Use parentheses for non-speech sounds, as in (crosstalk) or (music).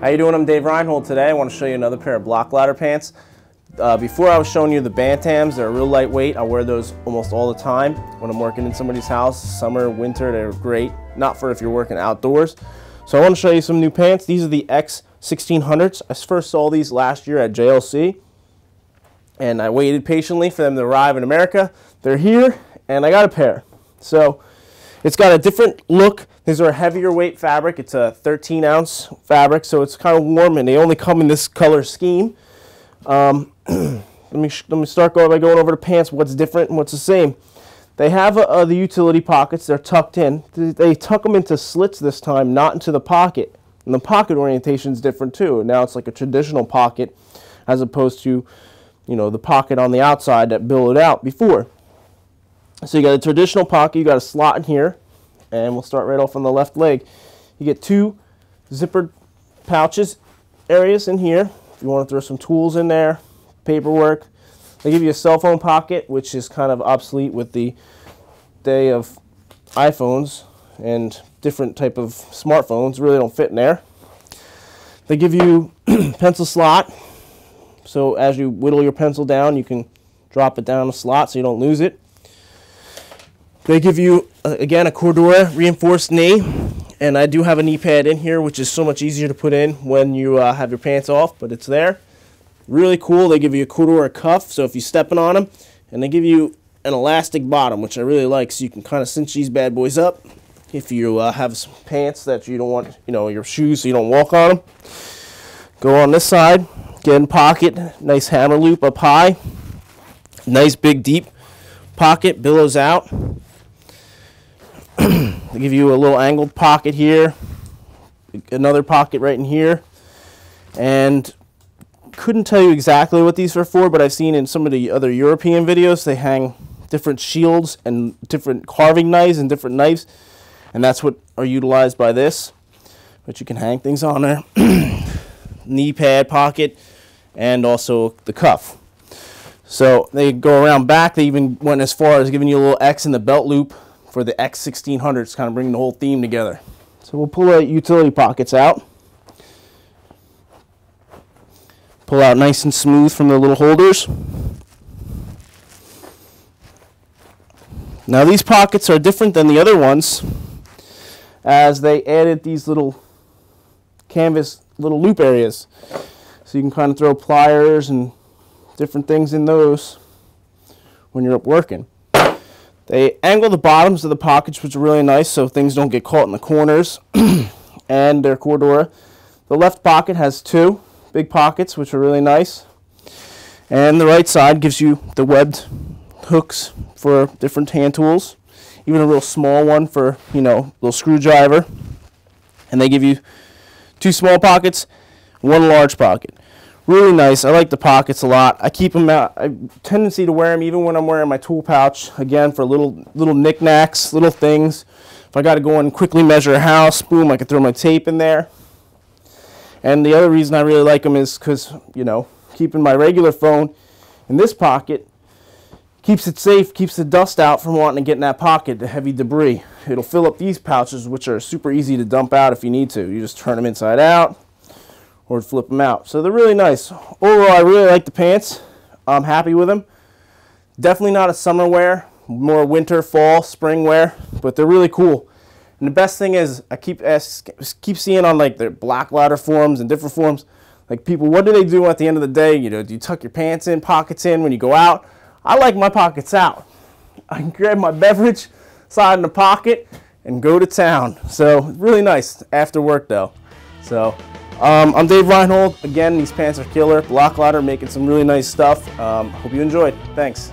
How you doing? I'm Dave Reinhold. Today I want to show you another pair of Blaklader pants. Uh, before I was showing you the Bantams, they're real lightweight. I wear those almost all the time when I'm working in somebody's house. Summer, winter, they're great. Not for if you're working outdoors. So I want to show you some new pants. These are the X1600s. I first saw these last year at JLC and I waited patiently for them to arrive in America. They're here and I got a pair. So it's got a different look. These are a heavier weight fabric. It's a 13 ounce fabric, so it's kind of warm, and they only come in this color scheme. Um, (clears throat) let me let me start going by going over the pants. What's different and what's the same? They have uh, the utility pockets. They're tucked in. They tuck them into slits this time, not into the pocket. And the pocket orientation is different too. Now it's like a traditional pocket, as opposed to, you know, the pocket on the outside that billowed out before. So you got a traditional pocket, you got a slot in here, and we'll start right off on the left leg. You get two zippered pouches areas in here. If you want to throw some tools in there, paperwork. They give you a cell phone pocket, which is kind of obsolete with the day of iPhones and different type of smartphones. Really don't fit in there. They give you (clears throat) pencil slot, so as you whittle your pencil down, you can drop it down the slot so you don't lose it. They give you, uh, again, a Cordura reinforced knee. And I do have a knee pad in here, which is so much easier to put in when you uh, have your pants off, but it's there. Really cool. They give you a Cordura cuff, so if you're stepping on them. And they give you an elastic bottom, which I really like, so you can kind of cinch these bad boys up. If you uh, have some pants that you don't want, you know, your shoes so you don't walk on them. Go on this side, get in pocket, nice hammer loop up high. Nice big deep pocket, billows out. (clears throat) Give you a little angled pocket here, another pocket right in here, and couldn't tell you exactly what these are for, but I've seen in some of the other European videos they hang different shields and different carving knives and different knives, and that's what are utilized by this. But you can hang things on there. (clears throat) Knee pad pocket, and also the cuff. So they go around back. They even went as far as giving you a little X in the belt loop for the X1600s, kind of bringing the whole theme together. So we'll pull the utility pockets out. Pull out nice and smooth from the little holders. Now these pockets are different than the other ones as they added these little canvas little loop areas. So you can kind of throw pliers and different things in those when you're up working. They angle the bottoms of the pockets, which are really nice so things don't get caught in the corners. (clears throat) and their Cordura. The left pocket has two big pockets, which are really nice. And the right side gives you the webbed hooks for different hand tools. Even a real small one for, you know, little screwdriver. And they give you two small pockets, one large pocket really nice. I like the pockets a lot. I keep them out. I tendency to wear them even when I'm wearing my tool pouch. Again, for little little knickknacks, little things. If I got to go and quickly measure a house, boom, I can throw my tape in there. And the other reason I really like them is because, you know, keeping my regular phone in this pocket keeps it safe, keeps the dust out from wanting to get in that pocket, the heavy debris. It'll fill up these pouches, which are super easy to dump out if you need to. You just turn them inside out, or flip them out. So they're really nice. Overall, I really like the pants. I'm happy with them. Definitely not a summer wear, more winter, fall, spring wear, but they're really cool. And the best thing is, I keep ask, keep seeing on like their Blaklader forums and different forums, like people, what do they do at the end of the day? You know, do you tuck your pants in, pockets in when you go out? I like my pockets out. (laughs) I can grab my beverage, slide in the pocket, and go to town. So really nice after work though. So um, I'm Dave Reinhold. Again, these pants are killer. Blaklader making some really nice stuff. Um, hope you enjoyed. Thanks.